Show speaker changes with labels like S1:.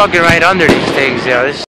S1: fucking right under these things, yo. This